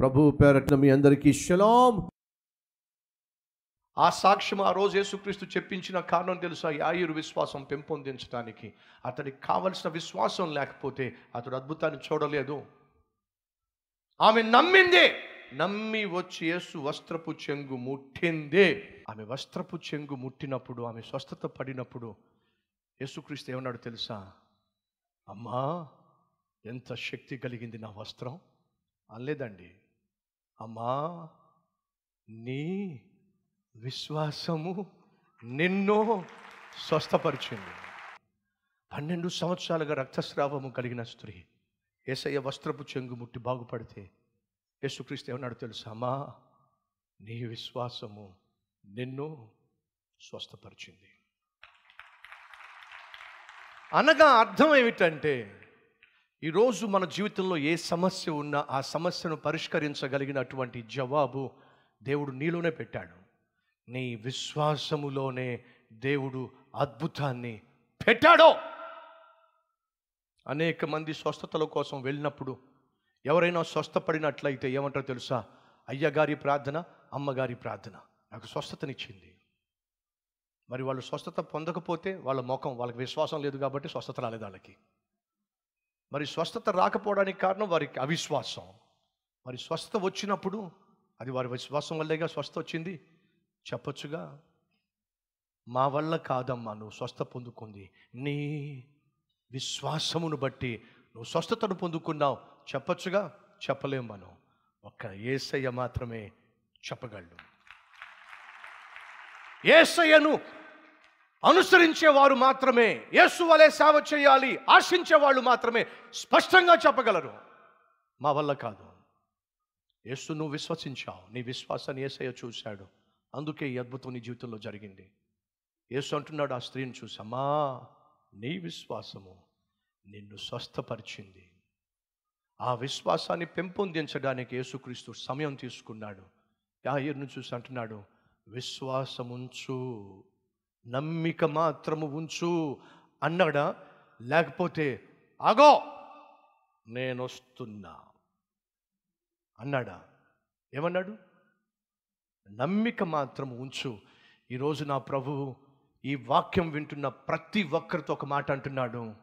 ప్రభు పేరట్న మీ అందరికీ శలాం. ఆ సాక్ష్యం ఆ రోజు యేసుక్రీస్తు చెప్పించిన కారణం తెలుసా? యాయురు విశ్వాసం పెంపొందించడానికి. అతనికి కావలసిన విశ్వాసం లేకపోతే అతడు అద్భుతాన్ని చూడలేదు. ఆమె నమ్మిందే. నమ్మి వచ్చి యేసు వస్త్రపు చెంగు ముట్టిందే. ఆమె వస్త్రపు చెంగు ముట్టినప్పుడు ఆమె స్వస్థత పడినప్పుడు యేసుక్రీస్తు ఏమన్నాడు తెలుసా? అమ్మా ఎంత శక్తి కలిగింది నా వస్త్రం? అనలేదండి. అమ్మా నీ విశ్వాసము నిన్ను స్వస్థపరిచింది. పన్నెండు సంవత్సరాలుగా రక్తస్రావము కలిగిన స్త్రీ ఏసయ్య వస్త్రపు చెంగు ముట్టి బాగుపడితే యేసుక్రీస్తు ఏమన్నాడు తెలుసు? అమ్మా నీ విశ్వాసము నిన్ను స్వస్థపరిచింది. అనగా అర్థం ఏమిటంటే ఈరోజు మన జీవితంలో ఏ సమస్య ఉన్నా ఆ సమస్యను పరిష్కరించగలిగినటువంటి జవాబు దేవుడు నీలోనే పెట్టాడు. నీ విశ్వాసములోనే దేవుడు అద్భుతాన్ని పెట్టాడో. అనేక మంది స్వస్థతల కోసం వెళ్ళినప్పుడు ఎవరైనా స్వస్థపడినట్లయితే ఏమంటారో తెలుసా? అయ్యగారి ప్రార్థన అమ్మగారి ప్రార్థన నాకు స్వస్థతనిచ్చింది. మరి వాళ్ళు స్వస్థత పొందకపోతే వాళ్ళ ముఖం వాళ్ళకి విశ్వాసం లేదు కాబట్టి స్వస్థత రాలేదు వాళ్ళకి. మరి స్వస్థత రాకపోవడానికి కారణం వారికి అవిశ్వాసం. మరి స్వస్థత వచ్చినప్పుడు అది వారి విశ్వాసం వల్లేగా స్వస్థ వచ్చింది? చెప్పొచ్చుగా. మా వల్ల కాదమ్మా నువ్వు స్వస్థ పొందుకుంది. నీ విశ్వాసమును బట్టి నువ్వు స్వస్థతను పొందుకున్నావు. చెప్పొచ్చుగా? చెప్పలేము మనం. ఒక్క ఏసయ్య మాత్రమే చెప్పగలడు. ఏసయ్యను అనుసరించేవారు మాత్రమే. యేసు వలె సేవ చేయాలి ఆశించే వాళ్ళు మాత్రమే. స్పష్టంగా చెప్పగలరు. మా వల్ల కాదు. యేసు నువ్వు విశ్వసించావు. నీ విశ్వాసాన్ని ఏసయ్య చూశాడు. అందుకే ఈ అద్భుతం నీ జీవితంలో జరిగింది. యేసు అంటున్నాడు ఆ స్త్రీని చూసమ్మా నీ విశ్వాసము నిన్ను స్వస్థపరిచింది. ఆ విశ్వాసాన్ని పెంపొందించడానికి యేసుక్రీస్తు సమయం తీసుకున్నాడు. యాయర్ను చూసి అంటున్నాడు విశ్వాసముంచు. నమ్మిక మాత్రము ఉంచు అన్నాడా? లేకపోతే అగో నేను వస్తున్నా అన్నాడా? ఏమన్నాడు? నమ్మిక మాత్రం ఉంచు. ఈరోజు నా ప్రభువు ఈ వాక్యం వింటున్న ప్రతి ఒక్కరితో ఒక మాట అంటున్నాడు.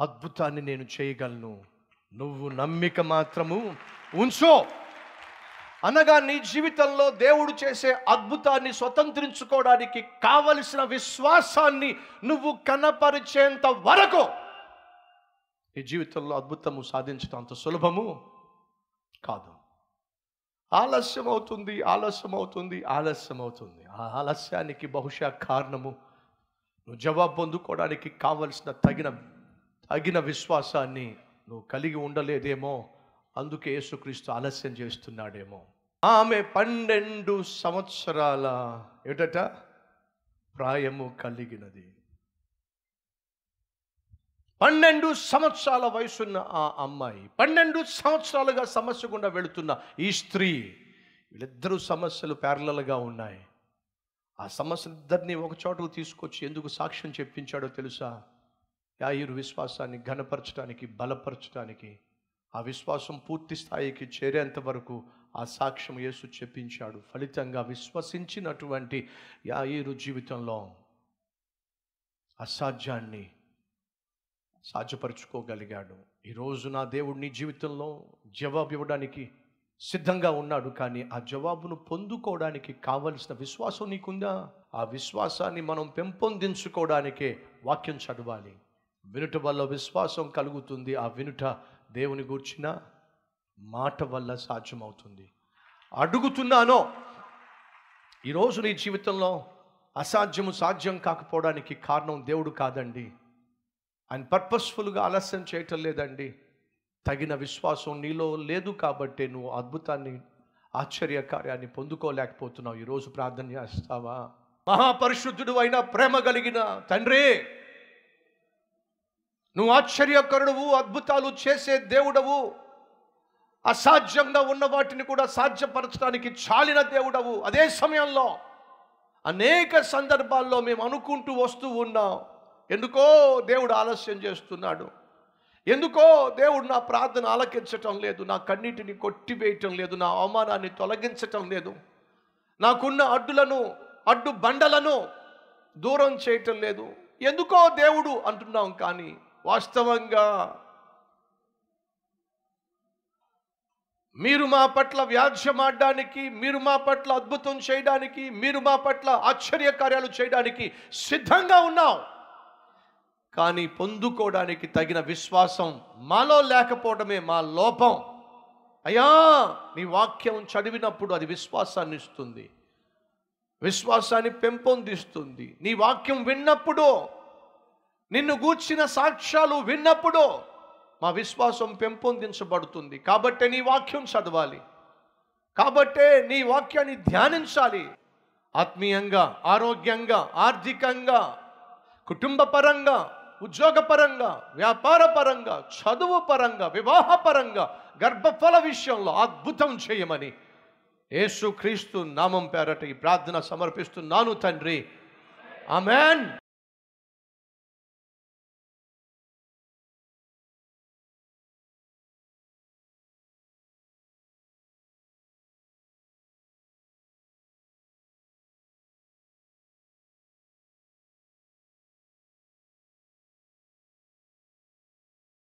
అద్భుతాన్ని నేను చేయగలను. నువ్వు నమ్మిక మాత్రము ఉంచో. అనగా నీ జీవితంలో దేవుడు చేసే అద్భుతాన్ని స్వతంత్రించుకోవడానికి కావలసిన విశ్వాసాన్ని నువ్వు కనపరిచేంత వరకు నీ జీవితంలో అద్భుతము సాధించడం అంత సులభము కాదు. ఆలస్యం అవుతుంది ఆలస్యం అవుతుంది ఆలస్యం అవుతుంది ఆ ఆలస్యానికి బహుశా కారణము నువ్వు జవాబు పొందుకోవడానికి కావలసిన తగిన తగిన విశ్వాసాన్ని నువ్వు కలిగి ఉండలేదేమో. అందుకే యేసుక్రీస్తు ఆలస్యం చేస్తున్నాడేమో. ఆమె పన్నెండు సంవత్సరాల ఏటట ప్రాయము కలిగినది. పన్నెండు సంవత్సరాల వయసున్న ఆ అమ్మాయి పన్నెండు సంవత్సరాలుగా సమస్య గుండా వెళుతున్న ఈ స్త్రీ వీళ్ళిద్దరూ సమస్యలు ప్యారలల్గా ఉన్నాయి. ఆ సమస్యలిద్దరినీ ఒక చోటకు తీసుకొచ్చి ఎందుకు సాక్ష్యం చెప్పించాడో తెలుసా? యాయురు విశ్వాసాన్ని ఘనపరచడానికి బలపరచడానికి ఆ విశ్వాసం పూర్తి స్థాయికి చేరేంత వరకు ఆ సాక్ష్యం యేసు చెప్పించాడు. ఫలితంగా విశ్వసించినటువంటి యాయిరు జీవితంలో అసాధ్యాన్ని సాధ్యపరుచుకోగలిగాడు. ఈరోజు నా దేవుడు నీ జీవితంలో జవాబు ఇవ్వడానికి సిద్ధంగా ఉన్నాడు కానీ ఆ జవాబును పొందుకోవడానికి కావలసిన విశ్వాసం నీకుందా? ఆ విశ్వాసాన్ని మనం పెంపొందించుకోవడానికే వాక్యం చదవాలి. వినుట వల్ల విశ్వాసం కలుగుతుంది. ఆ వినుట దేవుని గూర్చిన మాట వల్ల సాధ్యమవుతుంది. అడుగుతున్నానో ఈరోజు నీ జీవితంలో అసాధ్యము సాధ్యం కాకపోవడానికి కారణం దేవుడు కాదండి. ఆయన పర్పస్ఫుల్గా ఆలస్యం చేయటం లేదండి. తగిన విశ్వాసం నీలో లేదు కాబట్టి నువ్వు అద్భుతాన్ని ఆశ్చర్య కార్యాన్ని పొందుకోలేకపోతున్నావు. ఈరోజు ప్రార్థన చేస్తావా? మహాపరిశుద్ధుడు అయిన ప్రేమ కలిగిన తండ్రి నువ్వు ఆశ్చర్యకరుడువు అద్భుతాలు చేసే దేవుడవు. అసాధ్యంగా ఉన్న వాటిని కూడా సాధ్యపరచడానికి చాలిన దేవుడవు. అదే సమయంలో అనేక సందర్భాల్లో మేము అనుకుంటూ వస్తూ ఉన్నాం. ఎందుకో దేవుడు ఆలస్యం చేస్తున్నాడు. ఎందుకో దేవుడు నా ప్రార్థన ఆలకించటం లేదు. నా కన్నీటిని కొట్టివేయటం లేదు. నా అవమానాన్ని తొలగించటం లేదు. నాకున్న అడ్డులను అడ్డు బండలను దూరం చేయటం లేదు. ఎందుకో దేవుడు అంటున్నాం కానీ వాస్తవంగా మీరు మా పట్ల వ్యాధ్యమాడడానికి మీరు మా పట్ల అద్భుతం చేయడానికి మీరు మా పట్ల ఆశ్చర్య కార్యాలు చేయడానికి సిద్ధంగా ఉన్నాం. కానీ పొందుకోవడానికి తగిన విశ్వాసం మాలో లేకపోవడమే మా లోపం. అయ్యా నీ వాక్యం చదివినప్పుడు అది విశ్వాసాన్ని ఇస్తుంది. విశ్వాసాన్ని పెంపొందిస్తుంది. నీ వాక్యం విన్నప్పుడు నిన్ను గూర్చిన సాక్ష్యాలు విన్నప్పుడు మా విశ్వాసం పెంపొందించబడుతుంది. కాబట్టే నీ వాక్యం చదవాలి. కాబట్టే నీ వాక్యాన్ని ధ్యానించాలి. ఆత్మీయంగా ఆరోగ్యంగా ఆర్థికంగా కుటుంబ పరంగా ఉద్యోగపరంగా వ్యాపారపరంగా చదువు పరంగా వివాహపరంగా గర్భఫల విషయంలో అద్భుతం చేయమని యేసుక్రీస్తు నామం పేరట ఈ ప్రార్థన సమర్పిస్తున్నాను తండ్రి. ఆమెన్.